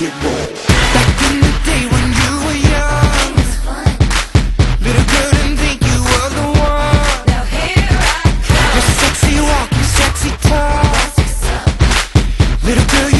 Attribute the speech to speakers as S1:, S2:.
S1: get rolled. Back in the day when you were young,
S2: was fun.
S1: little girl didn't think you were the one.
S2: Now here I come.
S1: Your sexy walk, your sexy talk, little girl. you.